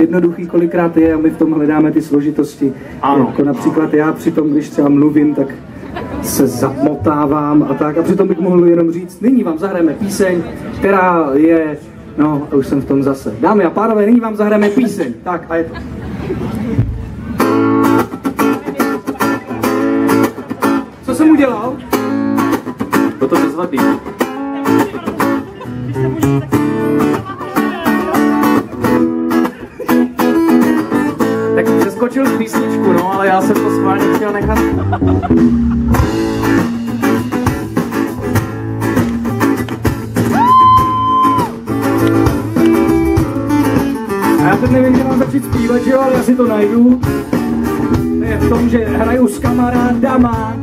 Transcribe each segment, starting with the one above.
jednoduchý kolikrát je a my v tom hledáme ty složitosti. Ano. Jako například já přitom, když třeba mluvím, tak se zamotávám a tak. A přitom bych mohl jenom říct, nyní vám zahrajeme píseň, která je, no a už jsem v tom zase. Dámy a pánové, nyní vám zahrajeme píseň. Tak a je to. Co jsem udělal? Bylo to bezvadný. Tak písničku, no, ale já jsem to schválně chtěl nechat. A já teď nevím, že mám začít zpívat, že jo, ale já si to najdu. To je v tom, že hraju s kamarádama.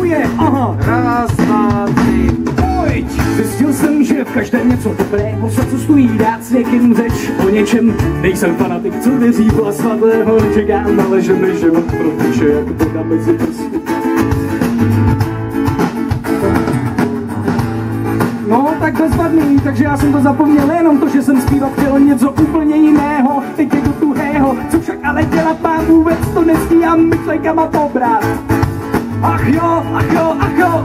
Uje, aha, Raz, každém něco dobrého se co stojí dát s někým řeč o něčem. Nejsem fanatik, co věří v svatého, nečekám, ale že mi život jak voda mezi prsty. No, tak bezvadný, takže já jsem to zapomněl, jenom to, že jsem zpívat chtěl něco úplně jiného, teď je to tuhého, co však ale dělat mám vůbec to nestíhám myšlenkama pobrat. Ach jo, ach jo, ach jo,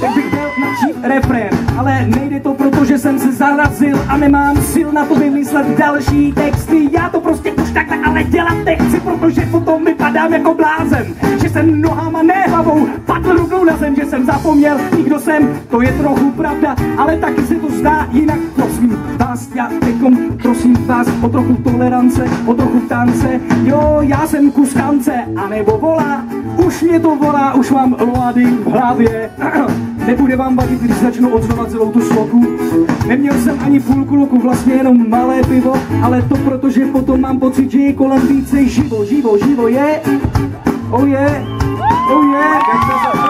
tak bych měl načít refrén, ale nejde to, protože jsem se zarazil a nemám sil na to vymyslet další texty. Já to prostě už takhle ale dělat nechci, protože potom vypadám jako blázen. Že jsem nohama, ne hlavou, padl rovnou na zem, že jsem zapomněl, nikdo jsem, to je trochu pravda, ale taky se to zdá jinak, prosím vás, já teďkom, prosím vás o trochu tolerance, o trochu tance, jo, já jsem kus tance, anebo volá, už mě to volá, už mám loady v hlavě. Nebude vám vadit, když začnu odzvovat celou tu sloku. Neměl jsem ani půlku loku, vlastně jenom malé pivo, ale to proto, že potom mám pocit, že je kolem více živo, živo, živo je. Oh je, oh je, oh je.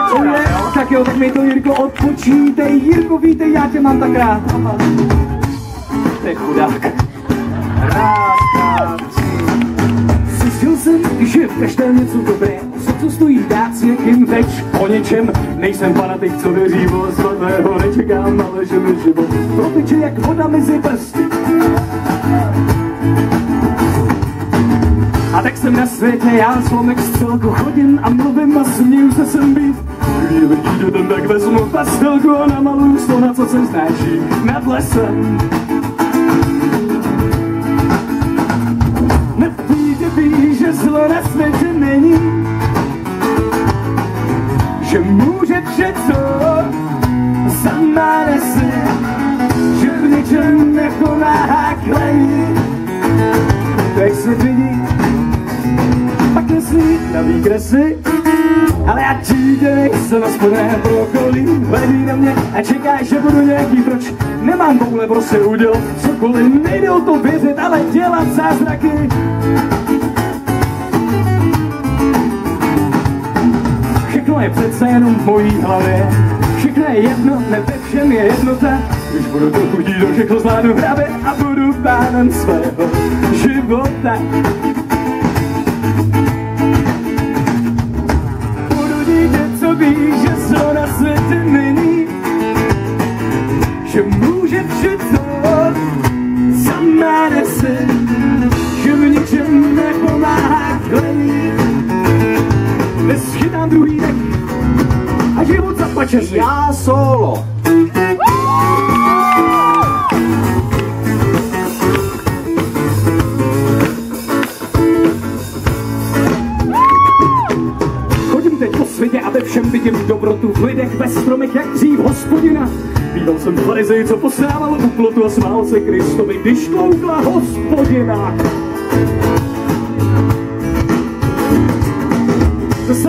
Tak jo, tak mi to Jirko odpočítej, Jirko vítej, já tě mám tak rád. Je chudák. Dva, tři. Zjistil jsem, že v každém něco dobré, co stojí dát s někým řeč o něčem. Nejsem fanatik, co věří o svatého, nečekám, ale že mi život proteče jak voda mezi prsty. A tak jsem na světě, já slomek z celku chodím a mluvím a směju se sem být. Chvíli jde ten tak vezmu pastelku a namaluju to, na co jsem znáší nad lesem. Nepůjde ví, že zlo na světě není, že může vše co sama nese, že v ničem nepomáhá klení. Tak se vidí, pak neslí na výkresy, ale já přijde, nejsem aspoň ne brokolí, hledí na mě a čekáš, že budu nějaký proč. Nemám koule prostě udělat cokoliv, nejde o to věřit, ale dělat zázraky. Všechno je přece jenom v mojí hlavě. Všechno je jedno, ne ve všem je jednota. Když budu to chudí, to všechno zvládnu hravě a budu pánem svého života. Že může všechno sama nese. Že v ničem nepomáhá klení. Dnes chytám druhý dech a život za pačeři. Já solo. Chodím teď po světě a ve všem vidím dobrotu v lidech, ve stromech jak dřív hospodina. Viděl jsem farizej, co posrával u plotu a smál se Kristovi, když tloukla hospodina.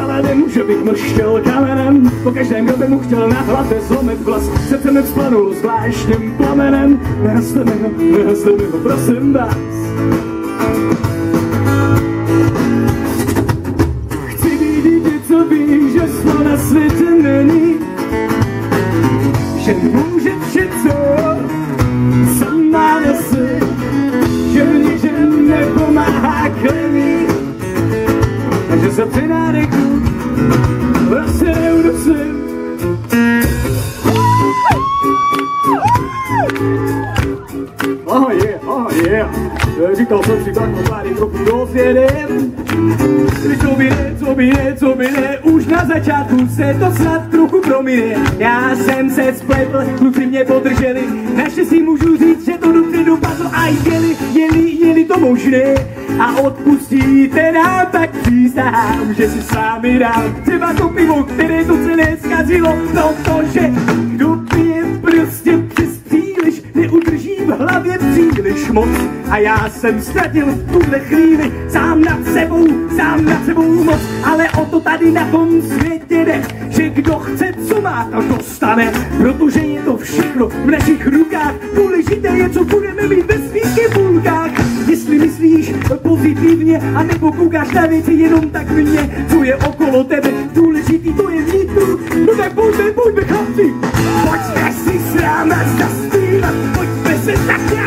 Ale nemůže být mrštěl kamenem, po každém, kdo by mu chtěl na hlavě zlomit vlas, srdce mi vzplanul zvláštním plamenem. Nehazte mi ho, nehazte mi ho, prosím vás. Chci být dítě, co ví, že zlo na světě není, že může vše, co sama nese, že ničem nepomáhá klení, a že se při nádechu vlastně neudusím. Oh yeah, oh yeah. Říkal jsem si takhle pár trochu rozjedem. Co by ne, co by ne, co by ne, už na začátku se to snad trochu promine. Já jsem se spletl, kluci mě podrželi, naštěstí můžu říct, že to dobře dopadlo a jeli, jeli, jeli to možné. A odpustíte nám tak přísahám, že si sami dám třeba to pivo, které to celé zkazilo, protože kdo pije prostě přes příliš, neudrží v hlavě moc. A já jsem ztratil v tuhle chvíli sám nad sebou, sám nad sebou moc. Ale o to tady na tom světě jde, že kdo chce, co má, to dostane. Protože je to všechno v našich rukách. Důležité je, co budeme mít ve svých kebulkách. Jestli myslíš pozitivně, a nebo koukáš na věci jenom tak mě, co je okolo tebe, důležitý to je vnitru. No tak pojďme, pojďme chlapci, pojďme si s náma zaspívat, pojďme se tak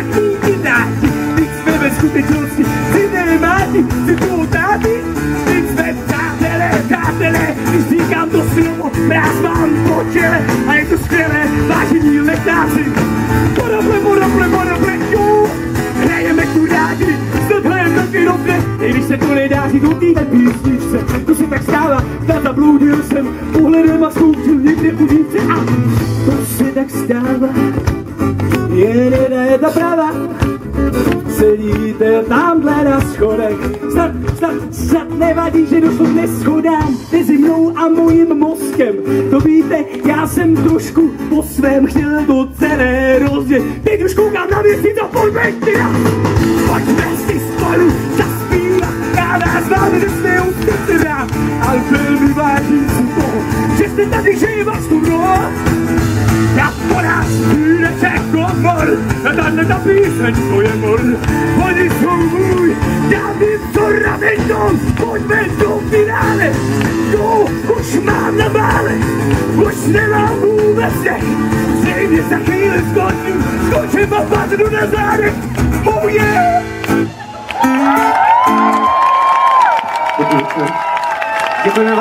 dáti. Teď jsme ve skutečnosti syné máti, si tu táty, teď jsme přátelé, přátelé, když říkám to slovo, mráz mám po těle a je to skvělé, vážení lektáři. Podoble, podoble, podoble, jo, hrajeme tu rádi, snad hrajeme taky dobře, i když se to nedá říct o téhle písničce, to se tak stává, na zabludil jsem pohledem a zkoušel někde u a to se tak stává, jeden je ta pravá, sedíte tamhle na schodech. Snad, snad, snad nevadí, že došlo k neschodám mezi mnou a mojím mozkem. To víte, já jsem trošku po svém chtěl to celé rozdět. Teď už koukám na věci, to pojďme teda. Pojďme si spolu zaspívat. Já vás máme, jsme u rád, ale velmi vážím si toho, že jste tady, že je vás tu. Já po nás komor, a tahle ta píseň to je mor. Oni jsou můj, já vím, co ravinnou, pojďme do finále. Jo, už mám na bále, už nemám vůbec dech. Zřejmě za chvíli skončím, skončím a padnu na zádech. Oh yeah! Děkujeme